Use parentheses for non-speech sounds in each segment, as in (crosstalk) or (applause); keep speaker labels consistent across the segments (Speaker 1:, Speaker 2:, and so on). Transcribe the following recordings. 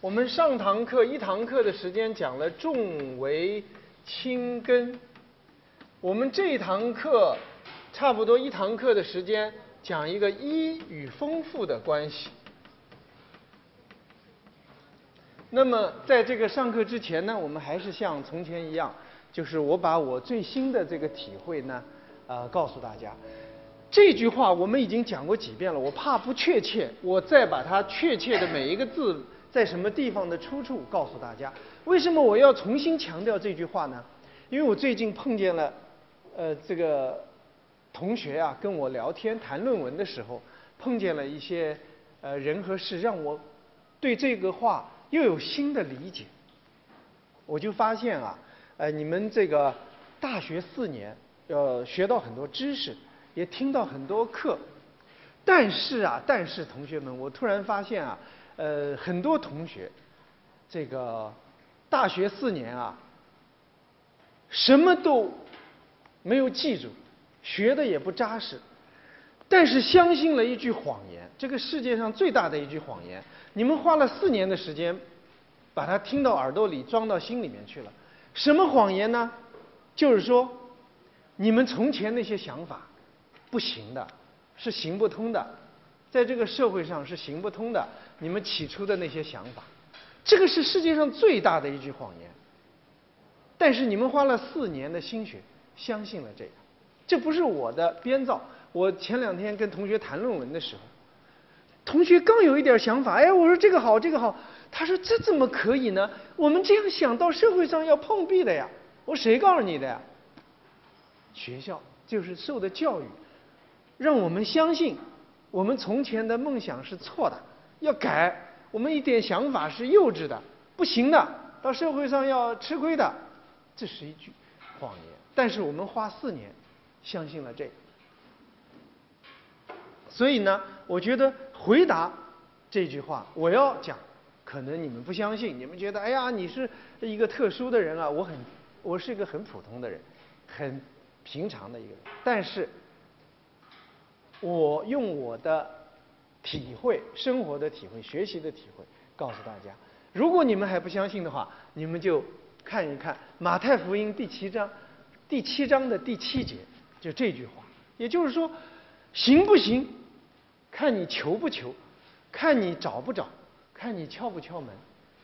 Speaker 1: 我们上堂课一堂课的时间讲了重为轻根，我们这一堂课差不多一堂课的时间讲一个一与丰富的关系。那么在这个上课之前呢，我们还是像从前一样，就是我把我最新的这个体会呢，呃，告诉大家。这句话我们已经讲过几遍了，我怕不确切，我再把它确切的每一个字在什么地方的出处告诉大家。为什么我要重新强调这句话呢？因为我最近碰见了，呃，这个同学啊，跟我聊天谈论文的时候，碰见了一些呃人和事，让我对这个话又有新的理解。我就发现啊，呃，你们这个大学四年要学到很多知识。也听到很多课，但是啊，但是同学们，我突然发现啊，呃，很多同学，这个大学四年啊，什么都没有记住，学的也不扎实，但是相信了一句谎言，这个世界上最大的一句谎言，你们花了四年的时间，把它听到耳朵里，装到心里面去了。什么谎言呢？就是说，你们从前那些想法。不行的，是行不通的，在这个社会上是行不通的。你们起初的那些想法，这个是世界上最大的一句谎言。但是你们花了四年的心血，相信了这个，这不是我的编造。我前两天跟同学谈论文的时候，同学刚有一点想法，哎，我说这个好，这个好，他说这怎么可以呢？我们这样想到社会上要碰壁的呀。我说谁告诉你的呀？学校就是受的教育。让我们相信，我们从前的梦想是错的，要改。我们一点想法是幼稚的，不行的，到社会上要吃亏的，这是一句谎言。但是我们花四年相信了这个，所以呢，我觉得回答这句话，我要讲，可能你们不相信，你们觉得，哎呀，你是一个特殊的人啊，我很，我是一个很普通的人，很平常的一个人，但是。我用我的体会、生活的体会、学习的体会，告诉大家：如果你们还不相信的话，你们就看一看马太福音第七章第七章的第七节，就这句话。也就是说，行不行，看你求不求，看你找不找，看你敲不敲门。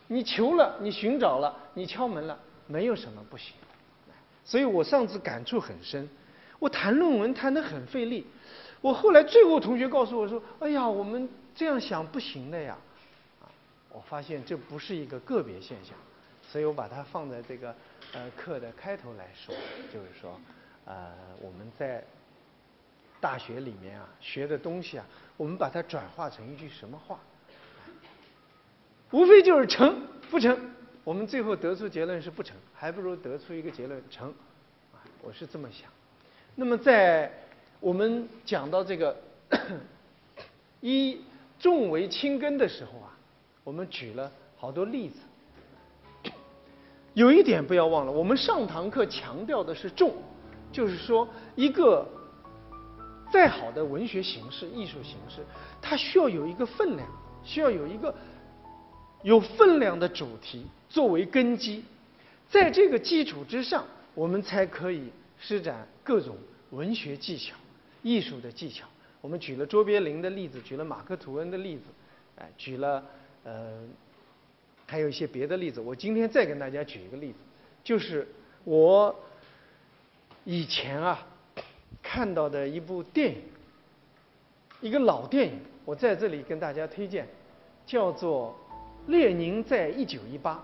Speaker 1: 你求了，你寻找了，你敲门了，没有什么不行。所以我上次感触很深，我谈论文谈得很费力。我后来最后同学告诉我说：“哎呀，我们这样想不行的呀。”啊，我发现这不是一个个别现象，所以我把它放在这个呃课的开头来说，就是说，呃，我们在大学里面啊学的东西啊，我们把它转化成一句什么话？无非就是成不成，我们最后得出结论是不成，还不如得出一个结论成。啊，我是这么想。那么在。我们讲到这个 (coughs) 一重为轻根的时候啊，我们举了好多例子。(coughs) 有一点不要忘了，我们上堂课强调的是重，就是说一个再好的文学形式、艺术形式，它需要有一个分量，需要有一个有分量的主题作为根基，在这个基础之上，我们才可以施展各种文学技巧。艺术的技巧，我们举了卓别林的例子，举了马克吐温的例子，哎，举了呃，还有一些别的例子。我今天再跟大家举一个例子，就是我以前啊看到的一部电影，一个老电影，我在这里跟大家推荐，叫做《列宁在一九一八》。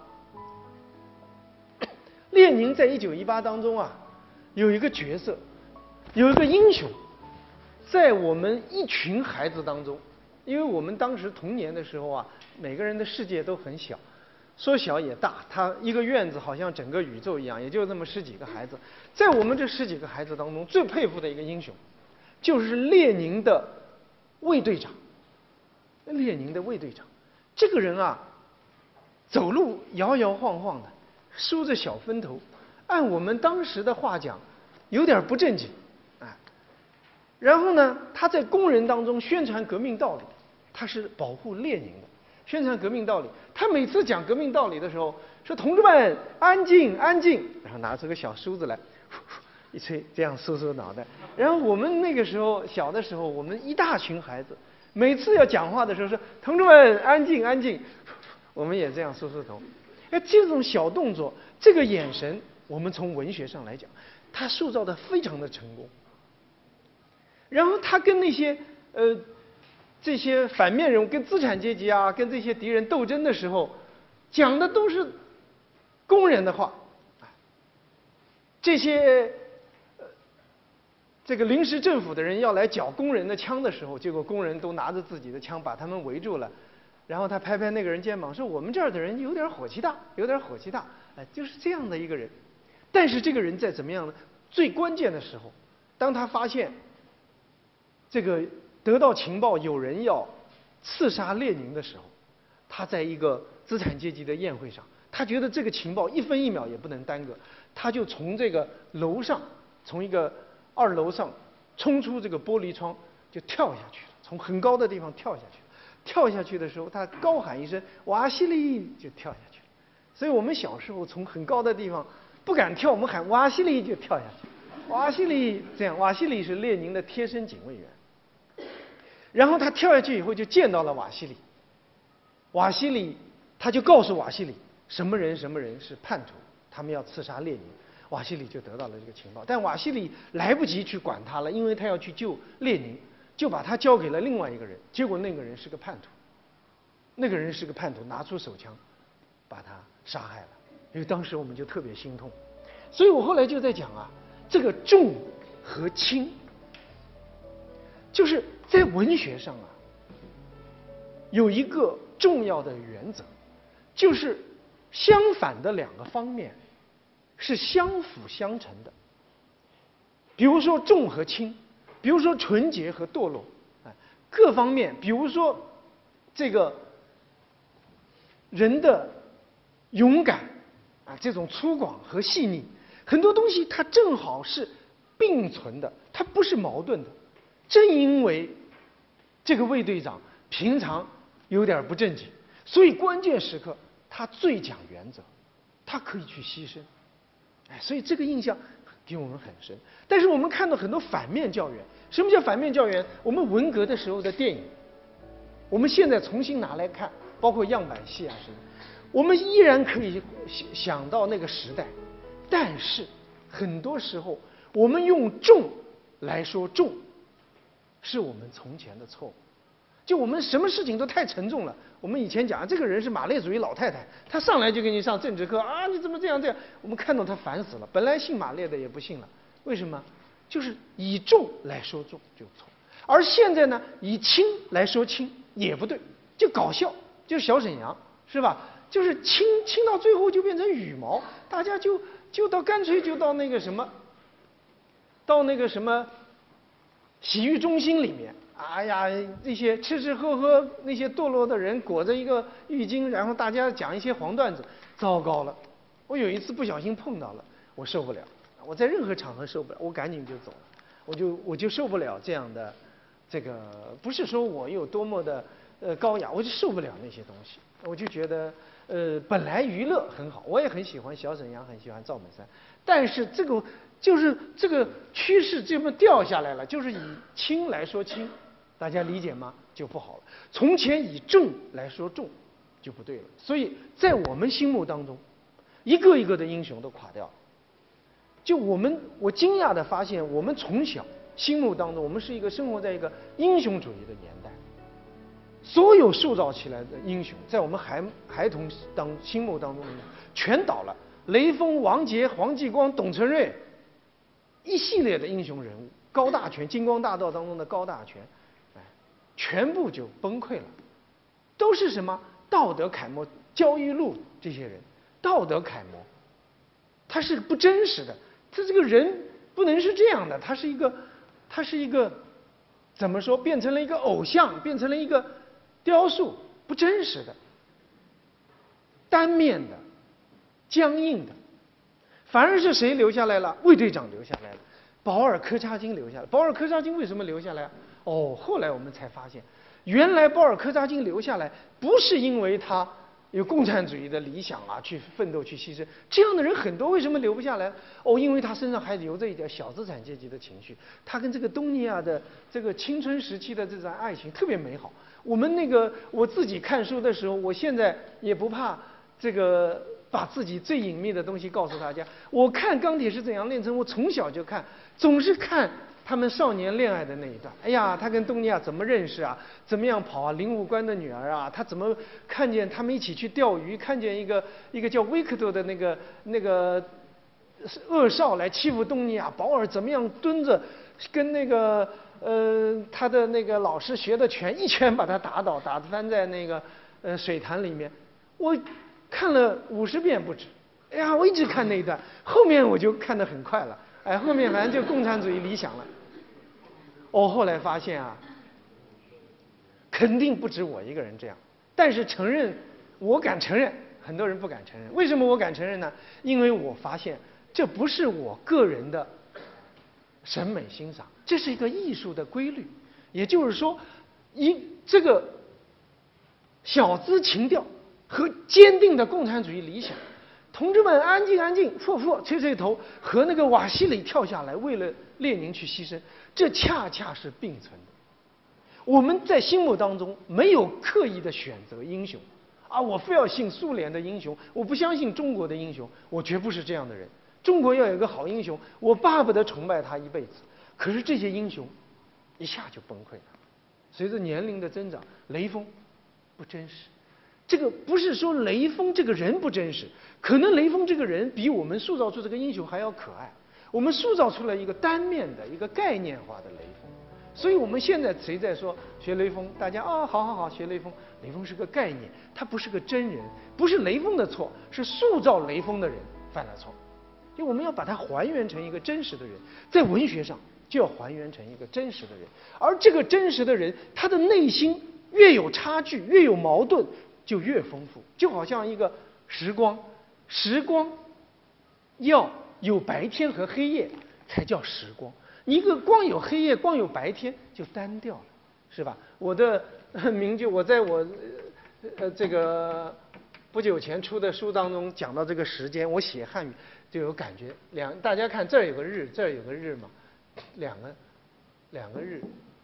Speaker 1: 列宁在一九一八当中啊，有一个角色，有一个英雄。在我们一群孩子当中，因为我们当时童年的时候啊，每个人的世界都很小，说小也大。他一个院子好像整个宇宙一样，也就那么十几个孩子。在我们这十几个孩子当中，最佩服的一个英雄，就是列宁的卫队长。列宁的卫队长，这个人啊，走路摇摇晃晃的，梳着小分头，按我们当时的话讲，有点不正经。然后呢，他在工人当中宣传革命道理，他是保护列宁的，宣传革命道理。他每次讲革命道理的时候，说同志们安静安静，然后拿出个小梳子来，一吹，这样梳梳脑袋。然后我们那个时候小的时候，我们一大群孩子，每次要讲话的时候说同志们安静安静，我们也这样梳梳头。哎，这种小动作，这个眼神，我们从文学上来讲，他塑造的非常的成功。然后他跟那些呃这些反面人物，跟资产阶级啊，跟这些敌人斗争的时候，讲的都是工人的话，这些呃这个临时政府的人要来缴工人的枪的时候，结果工人都拿着自己的枪把他们围住了，然后他拍拍那个人肩膀说：“我们这儿的人有点火气大，有点火气大。”哎，就是这样的一个人。但是这个人在怎么样呢？最关键的时候，当他发现。这个得到情报有人要刺杀列宁的时候，他在一个资产阶级的宴会上，他觉得这个情报一分一秒也不能耽搁，他就从这个楼上，从一个二楼上冲出这个玻璃窗就跳下去了，从很高的地方跳下去，跳下去的时候他高喊一声“瓦西里”就跳下去了。所以我们小时候从很高的地方不敢跳，我们喊“瓦西里”就跳下去，瓦西里这样，瓦西里是列宁的贴身警卫员。然后他跳下去以后就见到了瓦西里，瓦西里他就告诉瓦西里什么人什么人是叛徒，他们要刺杀列宁，瓦西里就得到了这个情报，但瓦西里来不及去管他了，因为他要去救列宁，就把他交给了另外一个人，结果那个人是个叛徒，那个人是个叛徒，拿出手枪把他杀害了，因为当时我们就特别心痛，所以我后来就在讲啊，这个重和轻，就是。在文学上啊，有一个重要的原则，就是相反的两个方面是相辅相成的。比如说重和轻，比如说纯洁和堕落，啊，各方面，比如说这个人的勇敢啊，这种粗犷和细腻，很多东西它正好是并存的，它不是矛盾的。正因为这个卫队长平常有点不正经，所以关键时刻他最讲原则，他可以去牺牲，哎，所以这个印象给我们很深。但是我们看到很多反面教员，什么叫反面教员？我们文革的时候的电影，我们现在重新拿来看，包括样板戏啊什么，我们依然可以想到那个时代。但是很多时候，我们用重来说重。是我们从前的错误，就我们什么事情都太沉重了。我们以前讲，这个人是马列主义老太太，她上来就给你上政治课啊，你怎么这样这样？我们看到她烦死了。本来姓马列的也不信了，为什么？就是以重来说重就错，而现在呢，以轻来说轻也不对，就搞笑，就小沈阳是吧？就是轻轻到最后就变成羽毛，大家就就到干脆就到那个什么，到那个什么。洗浴中心里面，哎呀，那些吃吃喝喝，那些堕落的人裹着一个浴巾，然后大家讲一些黄段子，糟糕了！我有一次不小心碰到了，我受不了。我在任何场合受不了，我赶紧就走了。我就我就受不了这样的，这个不是说我有多么的呃高雅，我就受不了那些东西。我就觉得，呃，本来娱乐很好，我也很喜欢小沈阳，很喜欢赵本山，但是这个。就是这个趋势这么掉下来了，就是以轻来说轻，大家理解吗？就不好了。从前以重来说重，就不对了。所以在我们心目当中，一个一个的英雄都垮掉了。就我们，我惊讶的发现，我们从小心目当中，我们是一个生活在一个英雄主义的年代，所有塑造起来的英雄，在我们孩孩童当心目当中全倒了。雷锋、王杰、黄继光、董存瑞。一系列的英雄人物，高大全，金光大道当中的高大全，哎，全部就崩溃了。都是什么道德楷模？焦裕禄这些人，道德楷模，他是不真实的。他这个人不能是这样的，他是一个，他是一个，怎么说？变成了一个偶像，变成了一个雕塑，不真实的，单面的，僵硬的。反而是谁留下来了？魏队长留下来了，保尔柯察金留下来。保尔柯察金为什么留下来？哦，后来我们才发现，原来保尔柯察金留下来，不是因为他有共产主义的理想啊，去奋斗去牺牲。这样的人很多，为什么留不下来？哦，因为他身上还留着一点小资产阶级的情绪。他跟这个东尼亚的这个青春时期的这段爱情特别美好。我们那个我自己看书的时候，我现在也不怕这个把自己最隐秘的东西告诉大家。我看《钢铁是怎样炼成》，我从小就看，总是看。他们少年恋爱的那一段，哎呀，他跟东尼亚怎么认识啊？怎么样跑啊？林武官的女儿啊，他怎么看见他们一起去钓鱼？看见一个一个叫维克多的那个那个恶少来欺负东尼亚，保尔怎么样蹲着跟那个呃他的那个老师学的拳，一拳把他打倒，打翻在那个呃水潭里面。我看了五十遍不止，哎呀，我一直看那一段，后面我就看得很快了，哎，后面反正就共产主义理想了。我后来发现啊，肯定不止我一个人这样，但是承认，我敢承认，很多人不敢承认。为什么我敢承认呢？因为我发现这不是我个人的审美欣赏，这是一个艺术的规律。也就是说，一这个小资情调和坚定的共产主义理想，同志们安静安静，啵啵吹吹头，和那个瓦西里跳下来为了列宁去牺牲。这恰恰是并存的。我们在心目当中没有刻意的选择英雄，啊，我非要信苏联的英雄，我不相信中国的英雄，我绝不是这样的人。中国要有个好英雄，我巴不得崇拜他一辈子。可是这些英雄一下就崩溃了。随着年龄的增长，雷锋不真实。这个不是说雷锋这个人不真实，可能雷锋这个人比我们塑造出这个英雄还要可爱。我们塑造出了一个单面的一个概念化的雷锋，所以我们现在谁在说学雷锋？大家啊，好好好，学雷锋。雷锋是个概念，他不是个真人，不是雷锋的错，是塑造雷锋的人犯了错。就我们要把它还原成一个真实的人，在文学上就要还原成一个真实的人，而这个真实的人，他的内心越有差距，越有矛盾，就越丰富。就好像一个时光，时光要。有白天和黑夜才叫时光，一个光有黑夜、光有白天就单调了，是吧？我的 (laughs) 名句，我在我呃这个不久前出的书当中讲到这个时间，我写汉语就有感觉。两大家看这儿有个日，这儿有个日嘛，两个两个日，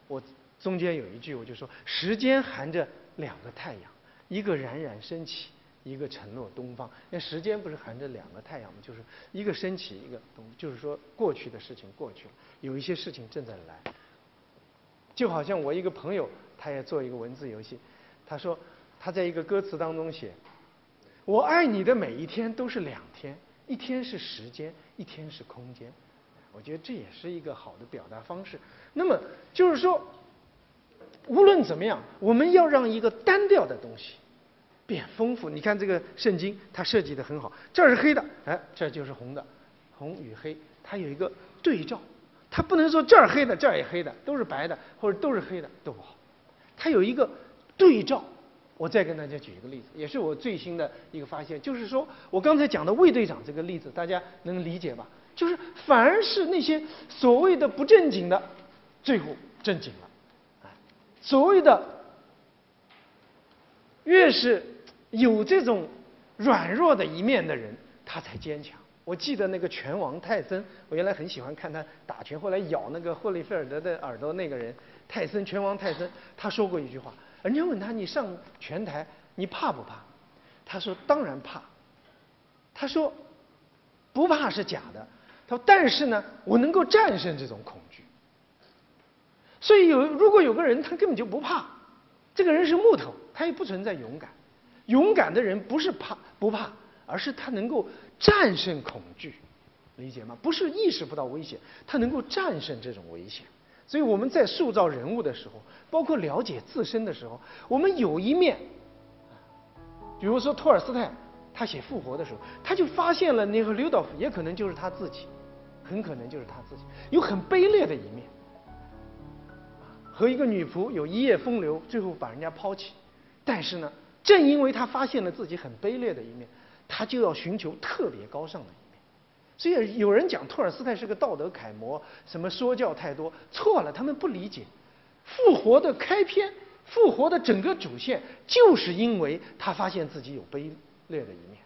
Speaker 1: 我中间有一句我就说，时间含着两个太阳，一个冉冉升起。一个承诺东方，那时间不是含着两个太阳吗？就是一个升起，一个东，就是说过去的事情过去了，有一些事情正在来。就好像我一个朋友，他也做一个文字游戏，他说他在一个歌词当中写：“我爱你的每一天都是两天，一天是时间，一天是空间。”我觉得这也是一个好的表达方式。那么就是说，无论怎么样，我们要让一个单调的东西。变丰富，你看这个圣经，它设计的很好。这儿是黑的，哎，这就是红的，红与黑，它有一个对照。它不能说这儿黑的，这儿也黑的，都是白的，或者都是黑的都不好。它有一个对照。我再跟大家举一个例子，也是我最新的一个发现，就是说我刚才讲的卫队长这个例子，大家能理解吧？就是反而是那些所谓的不正经的，最后正经了。所谓的越是。有这种软弱的一面的人，他才坚强。我记得那个拳王泰森，我原来很喜欢看他打拳，后来咬那个霍利菲尔德的耳朵那个人，泰森拳王泰森，他说过一句话，人家问他你上拳台你怕不怕？他说当然怕。他说不怕是假的，他说但是呢，我能够战胜这种恐惧。所以有如果有个人他根本就不怕，这个人是木头，他也不存在勇敢。勇敢的人不是怕不怕，而是他能够战胜恐惧，理解吗？不是意识不到危险，他能够战胜这种危险。所以我们在塑造人物的时候，包括了解自身的时候，我们有一面，比如说托尔斯泰，他写《复活》的时候，他就发现了那个刘道夫也可能就是他自己，很可能就是他自己，有很卑劣的一面，和一个女仆有一夜风流，最后把人家抛弃，但是呢。正因为他发现了自己很卑劣的一面，他就要寻求特别高尚的一面。所以有人讲托尔斯泰是个道德楷模，什么说教太多，错了，他们不理解。复活的开篇复活的整个主线，就是因为他发现自己有卑劣的一面，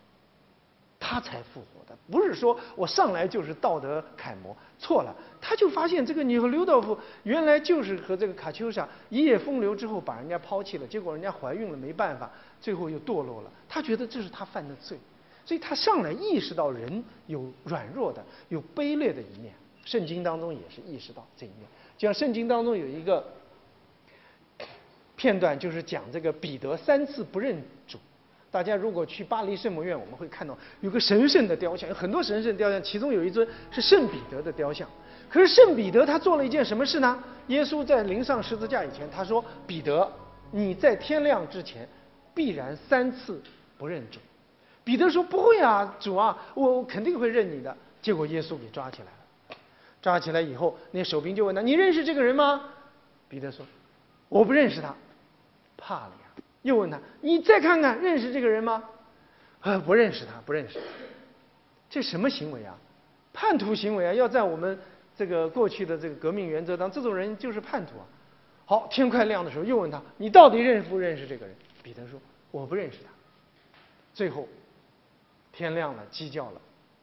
Speaker 1: 他才复活的。不是说我上来就是道德楷模，错了。他就发现这个你和刘道夫原来就是和这个卡秋莎一夜风流之后把人家抛弃了，结果人家怀孕了没办法，最后又堕落了。他觉得这是他犯的罪，所以他上来意识到人有软弱的、有卑劣的一面。圣经当中也是意识到这一面，就像圣经当中有一个。片段就是讲这个彼得三次不认。大家如果去巴黎圣母院，我们会看到有个神圣的雕像，有很多神圣雕像，其中有一尊是圣彼得的雕像。可是圣彼得他做了一件什么事呢？耶稣在临上十字架以前，他说：“彼得，你在天亮之前必然三次不认主。”彼得说：“不会啊，主啊，我肯定会认你的。”结果耶稣给抓起来了。抓起来以后，那守兵就问他：“你认识这个人吗？”彼得说：“我不认识他。”怕了呀，又问他：“你再看看，认识这个人吗？”啊，不认识他，不认识。这什么行为啊？叛徒行为啊！要在我们这个过去的这个革命原则当，这种人就是叛徒啊。好，天快亮的时候，又问他：“你到底认识不认识这个人？”彼得说：“我不认识他。”最后，天亮了，鸡叫了，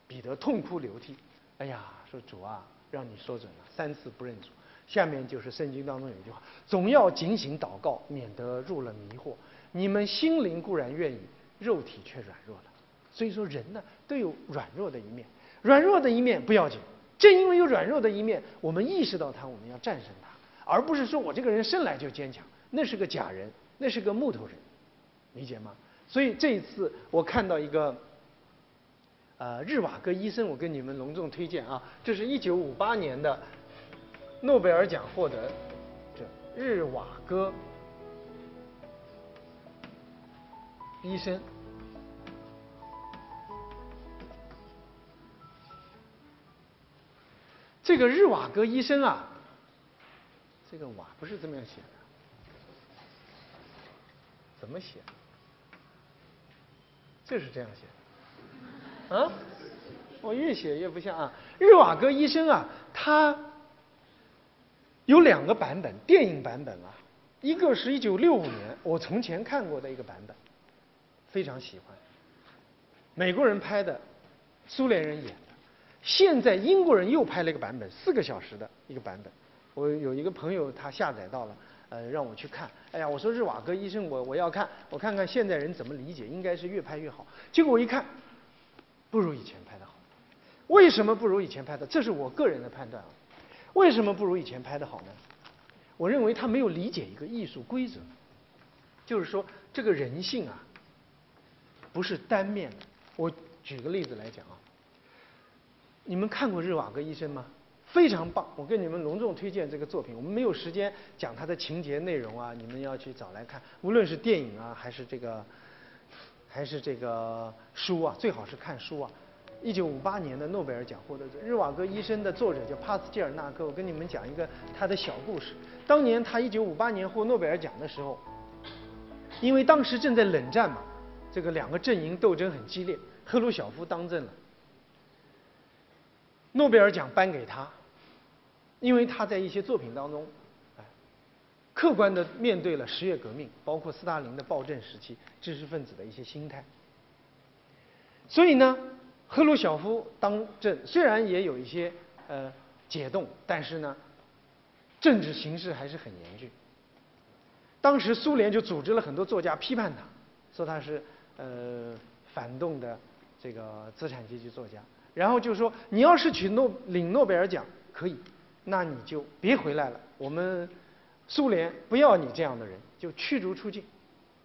Speaker 1: 彼得痛哭流涕。哎呀，说主啊，让你说准了，三次不认主。下面就是圣经当中有一句话：“总要警醒祷告，免得入了迷惑。你们心灵固然愿意，肉体却软弱了。所以说，人呢都有软弱的一面，软弱的一面不要紧。正因为有软弱的一面，我们意识到它，我们要战胜它，而不是说我这个人生来就坚强，那是个假人，那是个木头人，理解吗？所以这一次我看到一个，呃，日瓦戈医生，我跟你们隆重推荐啊，这是一九五八年的。诺贝尔奖获得者日瓦戈医生，这个日瓦戈医生啊，这个瓦不是这么样写的，怎么写？就是这样写的，啊？我越写越不像啊！日瓦戈医生啊，他。有两个版本，电影版本啊，一个是一九六五年我从前看过的一个版本，非常喜欢。美国人拍的，苏联人演的。现在英国人又拍了一个版本，四个小时的一个版本。我有一个朋友他下载到了，呃，让我去看。哎呀，我说日瓦戈医生，我我要看，我看看现在人怎么理解，应该是越拍越好。结果我一看，不如以前拍的好。为什么不如以前拍的？这是我个人的判断啊。为什么不如以前拍的好呢？我认为他没有理解一个艺术规则，就是说这个人性啊，不是单面的。我举个例子来讲啊，你们看过《日瓦戈医生》吗？非常棒，我跟你们隆重推荐这个作品。我们没有时间讲它的情节内容啊，你们要去找来看。无论是电影啊，还是这个，还是这个书啊，最好是看书啊。一九五八年的诺贝尔奖获得者日瓦戈医生的作者叫帕斯捷尔纳克。我跟你们讲一个他的小故事。当年他一九五八年获诺贝尔奖的时候，因为当时正在冷战嘛，这个两个阵营斗争很激烈，赫鲁晓夫当政了。诺贝尔奖颁给他，因为他在一些作品当中，哎，客观的面对了十月革命，包括斯大林的暴政时期知识分子的一些心态。所以呢。赫鲁晓夫当政，虽然也有一些呃解冻，但是呢，政治形势还是很严峻。当时苏联就组织了很多作家批判他，说他是呃反动的这个资产阶级作家，然后就说你要是去诺领诺贝尔奖可以，那你就别回来了，我们苏联不要你这样的人，就驱逐出境，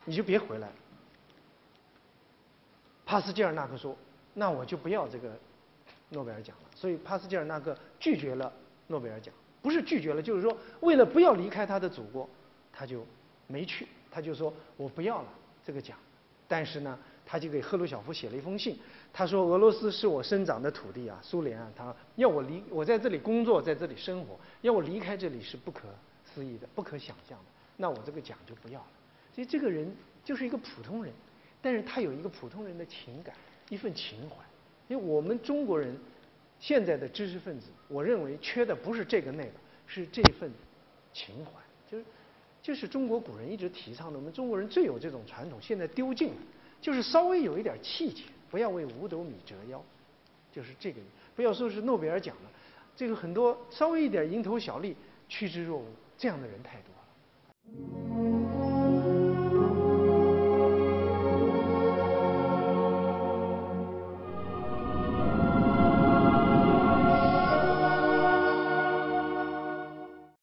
Speaker 1: 你就别回来了。帕斯捷尔纳克说。那我就不要这个诺贝尔奖了。所以帕斯捷尔纳克拒绝了诺贝尔奖，不是拒绝了，就是说为了不要离开他的祖国，他就没去。他就说我不要了这个奖。但是呢，他就给赫鲁晓夫写了一封信，他说俄罗斯是我生长的土地啊，苏联啊，他要我离我在这里工作，在这里生活，要我离开这里是不可思议的，不可想象的。那我这个奖就不要了。所以这个人就是一个普通人，但是他有一个普通人的情感。一份情怀，因为我们中国人现在的知识分子，我认为缺的不是这个那个，是这份情怀。就是就是中国古人一直提倡的，我们中国人最有这种传统，现在丢尽了，就是稍微有一点气节，不要为五斗米折腰，就是这个，不要说是诺贝尔奖了，这个很多稍微一点蝇头小利，趋之若鹜，这样的人太多了。